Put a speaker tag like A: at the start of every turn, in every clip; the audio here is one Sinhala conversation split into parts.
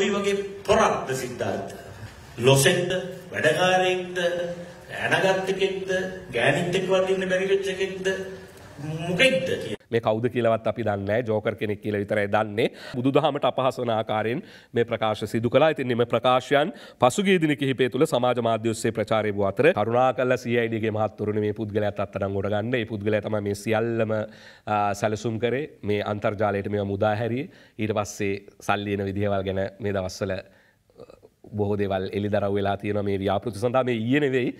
A: කොයි වගේ පොරක්ද සිද්ධාර්ථ? ලොසෙක්ද? වැඩකාරයෙක්ද? ඇනගත්තකෙක්ද? ගෑනිත් එක්ක වදින්න බැරි වෙච්ච එකෙක්ද? මොකෙක්ද කියලා.
B: මේ කවුද කියලවත් අපි දන්නේ ජෝකර් කෙනෙක් කියලා විතරයි දන්නේ බුදුදහමට අපහාස වන ආකාරයෙන් මේ ප්‍රකාශ සිදු කළා. ඉතින් මේ ප්‍රකාශයන් පසුගිය දින කිහිපය තුළ සමාජ මාධ්‍ය ඔස්සේ ප්‍රචාරය වූ අතර කරුණාකරලා CID ගේ මහත්වරුනි මේ පුද්ගලයාත් අත්අඩංගුවට ගන්න. මේ පුද්ගලයා තමයි මේ සියල්ලම සැලසුම් කරේ මේ අන්තර්ජාලයට මේවා මුදා හැරියේ. ඊට පස්සේ සල්ලි එන විදිහවල් ගැන මේ දවස්වල බොහෝ දෙවල් එලිදරව් වෙලා තියෙන මේ ව්‍යාපෘති සඳහා. මේ ඊයේ නෙවෙයි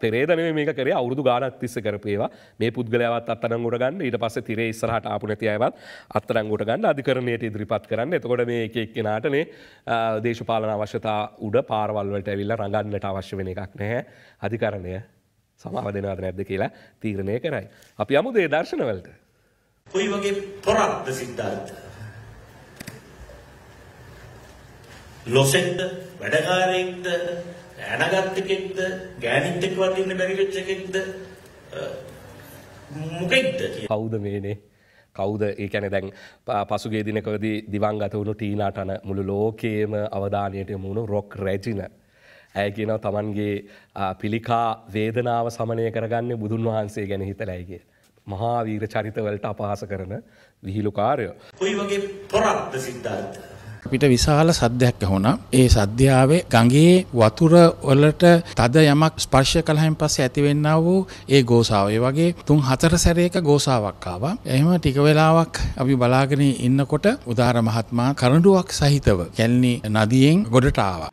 B: පෙරේදනේ මේක කරේ අවුරුදු ගානක් තිස්සේ කරපේවා මේ පුද්ගලයාවත් අත්අඩංගුවට ගන්න. ඊට පස්සේ තිරේ ඉස්සරහට ආපු නැති අයවත් අත්අඩංගුවට ගන්න. අධිකරණයට ඉදිරිපත් කරන්න. එතකොට මේ එක එක්කෙනාට මේ දේශපාලන අවශ්‍යතා උඩ පාරවල් වලට ඇවිල්ලා රඟන්නට අවශ්‍ය වෙන එකක් නැහැ. අධිකරණය සමාව දෙනවද නැද්ද කියලා තීරණය කරයි. අපි යමු දේ දර්ශනවලට.
A: කොයි වගේ පොරක්ද සිද්ධාර්ථ? ලොසෙක්ද? වැඩකාරයෙක්ද? ඇනගත්තකෙක්ද? ගෑනිත් එක්ක වදින්න බැරි වෙච්ච එකෙක්ද? මොකෙක්ද.
B: කවුද මේනේ කවුද ඒ කැන දැන් පසුගේ දිනකවදී දිවංගත වුණු ටීනාටන මුළු ලෝකේම අවධානයට මුණු රොක් රැජින. ඇය කියනව තමන්ගේ පිළිකා වේදනාව සමනය කරගන්න බුදුන් වහන්සේ ගැන හිතලැයිගේ. මහාවීර චරිතවලට අපහස කරන විහිළු කාරයෝ.
A: කොයි වගේ පොරක්ද සිද්ධාර්ථ?
C: අපිට විශාල සද්දයක් ඇහුණා. ඒ සද්‍යාවේ ගඟේ වතුර වලට තද යමක් ස්පර්ශ කළායින් පස්සේ ඇතිවෙන්නා වූ ඒ ගෝසාව. ඒ වගේ තුන් හතර සැරයක ගෝසාවක් ආවා. එහෙම ටික වෙලාවක් අපි බලාගෙන ඉන්නකොට උදාර මහත්මයා කරඬුවක් සහිතව කැලණි නදියෙන් ගොඩට ආවා.